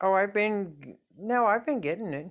Oh, I've been no, I've been getting it.